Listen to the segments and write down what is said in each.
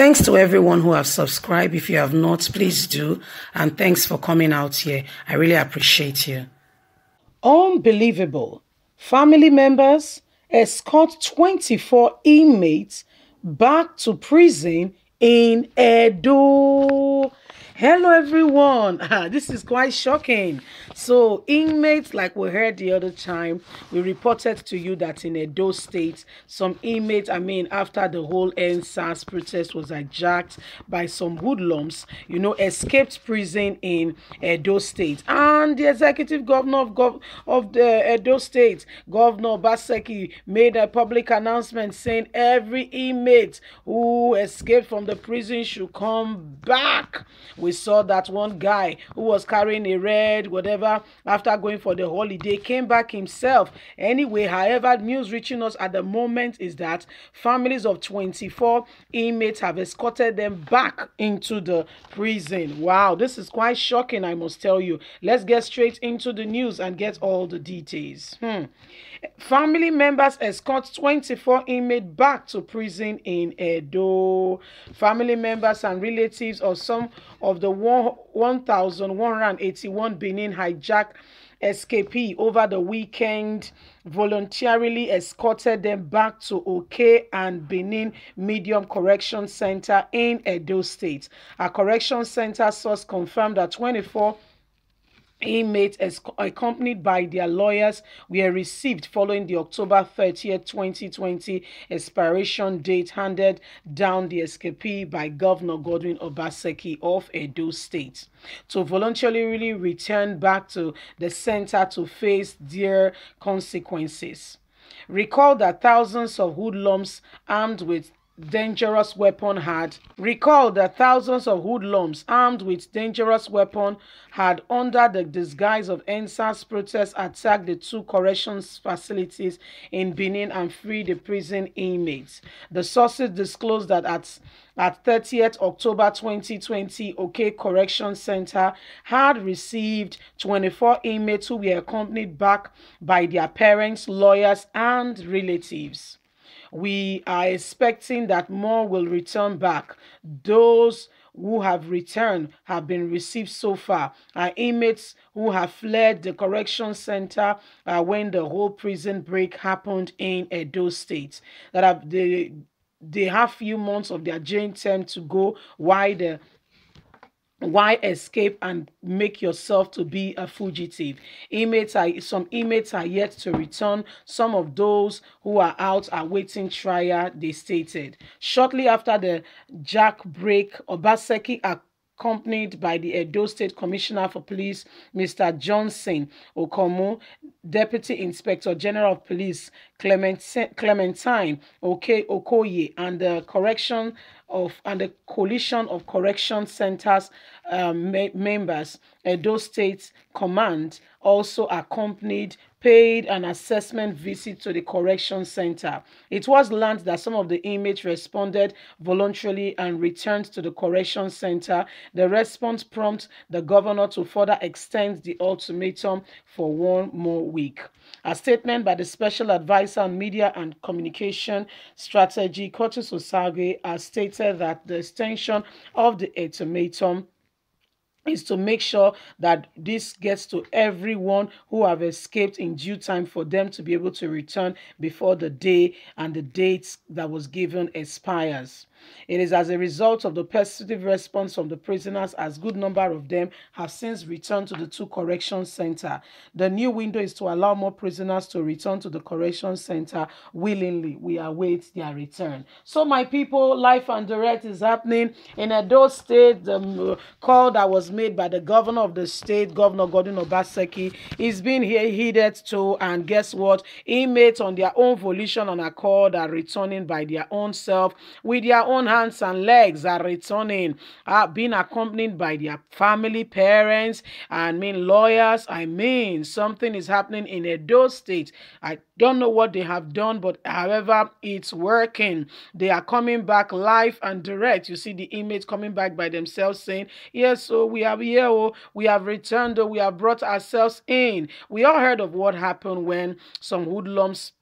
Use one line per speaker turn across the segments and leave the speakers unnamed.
Thanks to everyone who have subscribed. If you have not, please do. And thanks for coming out here. I really appreciate you. Unbelievable. Family members escort 24 inmates back to prison in Edo. Hello, everyone. Ah, this is quite shocking. So, inmates, like we heard the other time, we reported to you that in Edo State, some inmates, I mean, after the whole EndSARS protest was hijacked by some hoodlums, you know, escaped prison in Edo State. And the executive governor of, gov- of the Edo State, Governor Baseki, made a public announcement saying every inmate who escaped from the prison should come back. We we saw that one guy who was carrying a red whatever after going for the holiday came back himself anyway however news reaching us at the moment is that families of 24 inmates have escorted them back into the prison wow this is quite shocking i must tell you let's get straight into the news and get all the details hmm. Family members escort 24 inmates back to prison in Edo. Family members and relatives of some of the 1,181 Benin hijacked escapee over the weekend voluntarily escorted them back to Oko and Benin Medium Correction Center in Edo State. A correction center source confirmed that 24 inmates accompanied by their lawyers were received following the October 30th, 2020 expiration date handed down the escapee by Governor Godwin Obaseki of Edo State to voluntarily return back to the center to face their consequences. Recall that thousands of hoodlums armed with dangerous weapon had recalled that thousands of hoodlums armed with dangerous weapon had under the disguise of EndSARS protests attacked the two corrections facilities in Benin and freed the prison inmates. The sources disclosed that at at 30th October 2020, OK Correction Center had received 24 inmates who were accompanied back by their parents, lawyers, and relatives we are expecting that more will return back. Those who have returned have been received so far are inmates who have fled the correction center uh, when the whole prison break happened in Edo State. That have they they have few months of their jail term to go while the why escape and make yourself to be a fugitive. Inmates are some inmates are yet to return. Some of those who are out are waiting trial they stated. Shortly after the jack break obaseki accompanied by the Edo State Commissioner for Police, Mr. Johnson Kokumo, Deputy Inspector General of Police, Clementine Okay Okoye, and the correction of and the coalition of correction centers um, members, Edo State Command also accompanied paid an assessment visit to the correction center. It was learned that some of the inmates responded voluntarily and returned to the correction center. The response prompted the governor to further extend the ultimatum for one more week. A statement by the Special Advisor on Media and Communication Strategy, Crusoe Osagie, has stated that the extension of the ultimatum is to make sure that this gets to everyone who have escaped in due time for them to be able to return before the day and the dates that was given expires. It is as a result of the positive response from the prisoners as good number of them have since returned to the two correction center. The new window is to allow more prisoners to return to the correction center willingly. We await their return. So my people, life and direct is happening in a Edo State. The um, call that was made by the governor of the state, Governor Gordon Obaseki, is being here heeded to. And guess what? Inmates on their own volition and accord are returning by their own self with their own hands and legs are returning, uh, being accompanied by their family, parents, I mean lawyers. I mean something is happening in a Edo State. I don't know what they have done, but however, it's working. They are coming back live and direct. You see the image coming back by themselves saying, Yes, so we have here, oh, we have returned, oh, we have brought ourselves in. We all heard of what happened when some hoodlums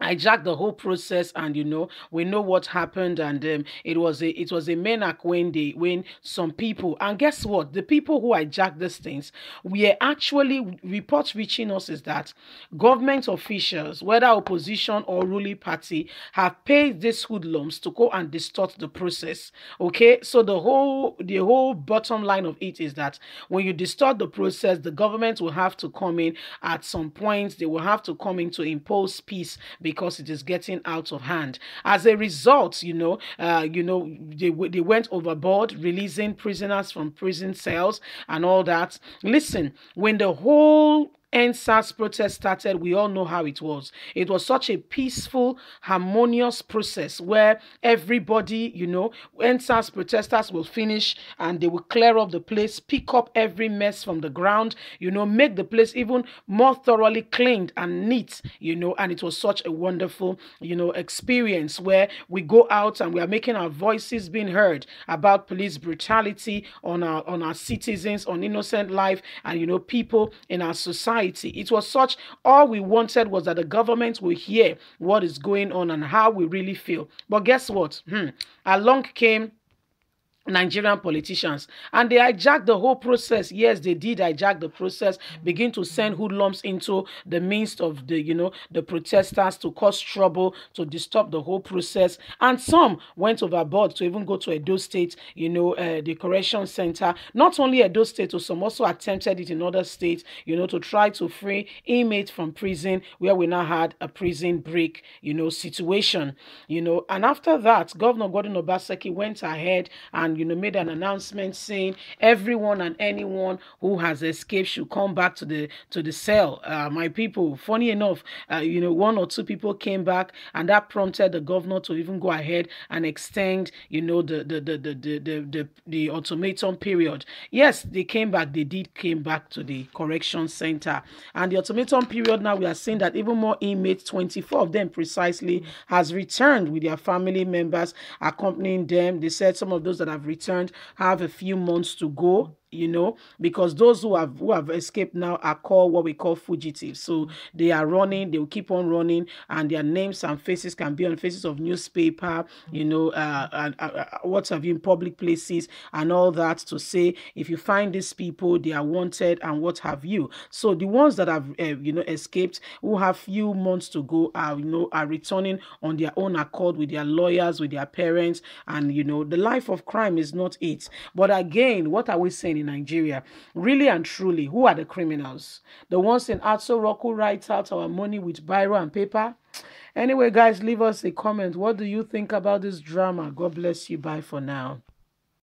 hijacked the whole process and you know we know what happened and um, it was a it was a menac when they when some people and guess what? The people who hijacked these things we are actually reports reaching us is that government officials whether opposition or ruling party have paid these hoodlums to go and distort the process okay? So the whole the whole bottom line of it is that when you distort the process the government will have to come in at some point. They will have to come in to impose peace because it is getting out of hand. As a result, you know, uh, you know, they they went overboard, releasing prisoners from prison cells and all that. Listen, when the whole EndSARS protest started, we all know how it was. It was such a peaceful, harmonious process where everybody, you know, EndSARS protesters will finish and they will clear up the place, pick up every mess from the ground, you know, make the place even more thoroughly cleaned and neat, you know, and it was such a wonderful, you know, experience where we go out and we are making our voices being heard about police brutality on our on our citizens, on innocent life, and you know, people in our society society. It was such, all we wanted was that the government will hear what is going on and how we really feel. But guess what? Hmm. Along came Nigerian politicians and they hijacked the whole process. Yes, they did hijack the process, begin to send hoodlums into the midst of the, you know, the protesters to cause trouble, to disturb the whole process. And some went overboard to even go to Edo State, you know, uh, the correction center. Not only Edo State, but some also attempted it in other states, you know, to try to free inmates from prison where we now had a prison break, you know, situation, you know. And after that, Governor Gordon Obaseki went ahead and you know, made an announcement saying everyone and anyone who has escaped should come back to the to the cell. Uh, my people, funny enough, uh, you know, one or two people came back, and that prompted the governor to even go ahead and extend, you know, the the the the the the, the, the period. Yes, they came back. They did came back to the correction center, and the ultimatum period. Now we are seeing that even more inmates, 24 of them precisely, has returned with their family members accompanying them. They said some of those that have returned have a few months to go you know because those who have who have escaped now are called what we call fugitives. So they are running they will keep on running and their names and faces can be on faces of newspaper you know uh, and uh, uh, what have you in public places and all that to say if you find these people they are wanted and what have you. So the ones that have uh, you know escaped who have few months to go are you know are returning on their own accord with their lawyers with their parents and you know the life of crime is not it. But again what are we saying in Nigeria. Really and truly, who are the criminals? The ones in Aso Rock writes out our money with biro and paper? Anyway, guys, leave us a comment. What do you think about this drama? God bless you. Bye for now.